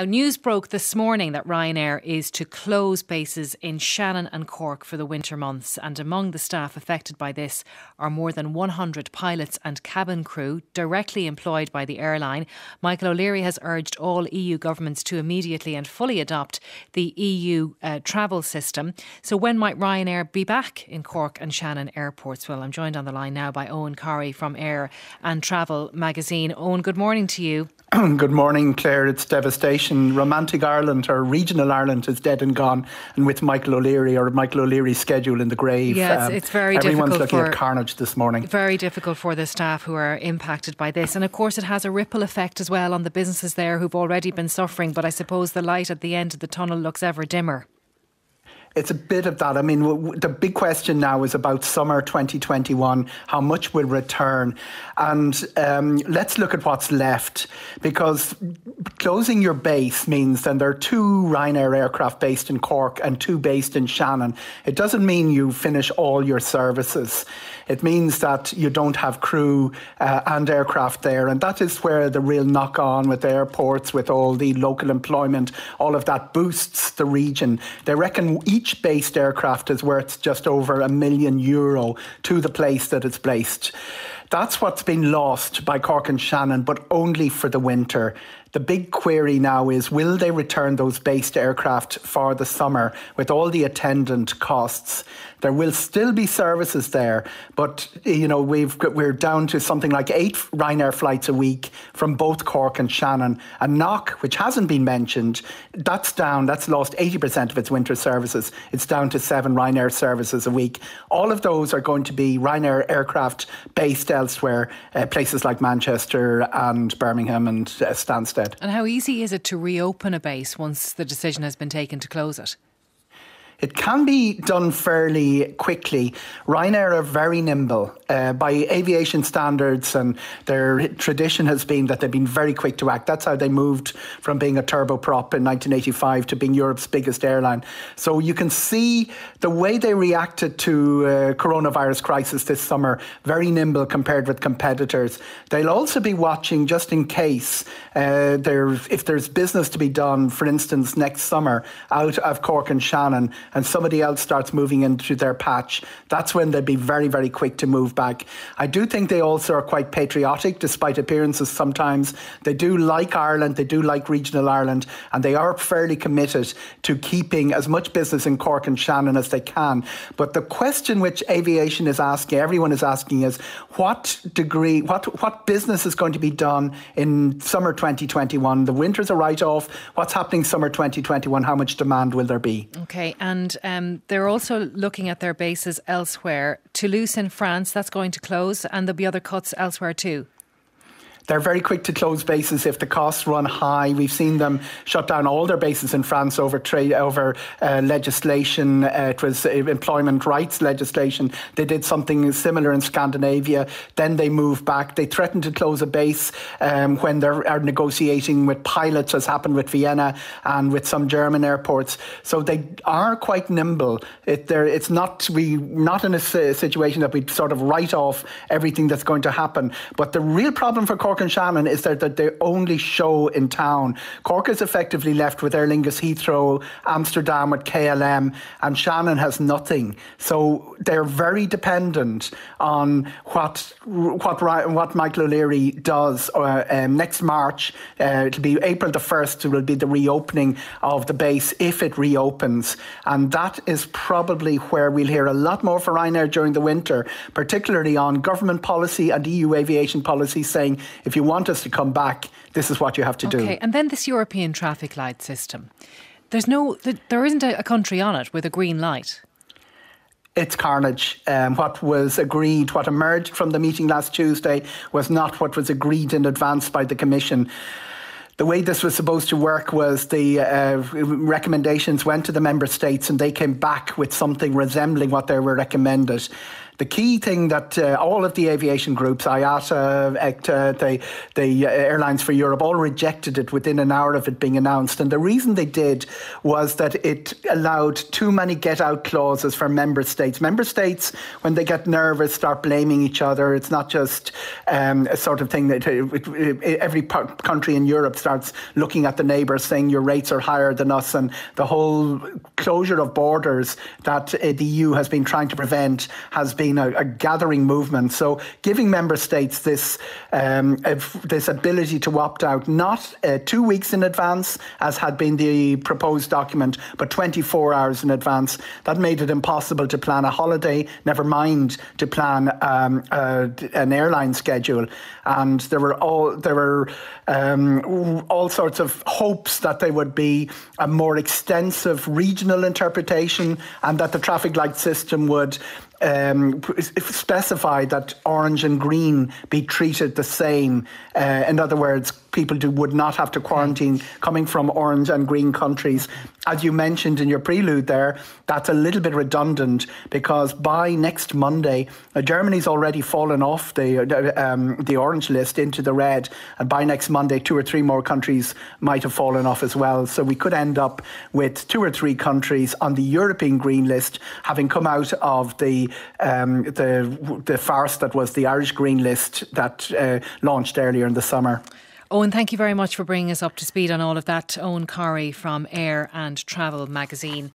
Now, news broke this morning that Ryanair is to close bases in Shannon and Cork for the winter months, and among the staff affected by this are more than 100 pilots and cabin crew directly employed by the airline. Michael O'Leary has urged all EU governments to immediately and fully adopt the EU uh, travel system. So, when might Ryanair be back in Cork and Shannon airports? Well, I'm joined on the line now by Eoghan Corry from Air and Travel magazine. Eoghan, good morning to you. Good morning, Claire. It's devastation. Romantic Ireland or regional Ireland is dead and gone, and with Michael O'Leary or Michael O'Leary's schedule in the grave. Yes, um, it's very everyone's difficult. looking for, at carnage this morning. Very difficult for the staff who are impacted by this, and of course, it has a ripple effect as well on the businesses there who've already been suffering. But I suppose the light at the end of the tunnel looks ever dimmer. It's a bit of that. I mean, w- the big question now is about summer 2021. How much will return? And um, let's look at what's left because closing your base means then there are two Ryanair aircraft based in Cork and two based in Shannon. It doesn't mean you finish all your services. It means that you don't have crew uh, and aircraft there. And that is where the real knock on with airports, with all the local employment, all of that boosts the region. They reckon each each based aircraft is worth just over a million euro to the place that it's placed. That's what's been lost by Cork and Shannon, but only for the winter. The big query now is will they return those based aircraft for the summer with all the attendant costs? There will still be services there, but you know we've we're down to something like eight Ryanair flights a week from both Cork and Shannon. And Knock, which hasn't been mentioned, that's down. That's lost 80% of its winter services. It's down to seven Ryanair services a week. All of those are going to be Ryanair aircraft based elsewhere, uh, places like Manchester and Birmingham and uh, Stansted. And how easy is it to reopen a base once the decision has been taken to close it? It can be done fairly quickly. Ryanair are very nimble. Uh, by aviation standards, and their tradition has been that they've been very quick to act. That's how they moved from being a turboprop in 1985 to being Europe's biggest airline. So you can see the way they reacted to uh, coronavirus crisis this summer, very nimble compared with competitors. They'll also be watching just in case uh, there, if there's business to be done, for instance, next summer out of Cork and Shannon and somebody else starts moving into their patch, that's when they'd be very, very quick to move back. I do think they also are quite patriotic, despite appearances sometimes. They do like Ireland, they do like regional Ireland, and they are fairly committed to keeping as much business in Cork and Shannon as they can. But the question which aviation is asking, everyone is asking, is what degree, what, what business is going to be done in summer 2021? The winter's a write off. What's happening summer 2021? How much demand will there be? Okay, and um, they're also looking at their bases elsewhere. Toulouse in France, that's going to close, and there'll be other cuts elsewhere too. They're very quick to close bases if the costs run high. We've seen them shut down all their bases in France over trade over uh, legislation. Uh, it was uh, employment rights legislation. They did something similar in Scandinavia. Then they moved back. They threatened to close a base um, when they are negotiating with pilots, as happened with Vienna and with some German airports. So they are quite nimble. It, it's not we not in a situation that we sort of write off everything that's going to happen. But the real problem for Cork and Shannon is that they're the only show in town. Cork is effectively left with Aer Lingus Heathrow, Amsterdam with KLM, and Shannon has nothing. So they're very dependent on what what what Michael O'Leary does uh, um, next March. Uh, it'll be April the first. Will be the reopening of the base if it reopens, and that is probably where we'll hear a lot more for Ryanair during the winter, particularly on government policy and EU aviation policy, saying if you want us to come back, this is what you have to okay. do. Okay, and then this European traffic light system. There's no, there isn't a country on it with a green light. It's carnage. Um, what was agreed, what emerged from the meeting last Tuesday, was not what was agreed in advance by the Commission the way this was supposed to work was the uh, recommendations went to the member states and they came back with something resembling what they were recommended. The key thing that uh, all of the aviation groups, IATA, ECTA, the, the uh, Airlines for Europe, all rejected it within an hour of it being announced. And the reason they did was that it allowed too many get out clauses for member states. Member states, when they get nervous, start blaming each other. It's not just um, a sort of thing that uh, every country in Europe starts looking at the neighbours saying your rates are higher than us. And the whole closure of borders that uh, the EU has been trying to prevent has been a, a gathering movement. So giving member states this um, this ability to opt out, not uh, two weeks in advance, as had been the proposed document, but 24 hours in advance, that made it impossible to plan a holiday, never mind to plan um, uh, an airline schedule. And there were all there were um, all sorts of hopes that there would be a more extensive regional interpretation and that the traffic light system would um, specify that orange and green be treated the same. Uh, in other words, people do, would not have to quarantine coming from orange and green countries. As you mentioned in your prelude there, that's a little bit redundant because by next Monday, uh, Germany's already fallen off the uh, um, the orange list into the red, and by next Monday, two or three more countries might have fallen off as well. So we could end up with two or three countries on the European green list having come out of the um, the the farce that was the Irish green list that uh, launched earlier in the summer. Eoghan, thank you very much for bringing us up to speed on all of that. Eoghan Corry from Air and Travel magazine.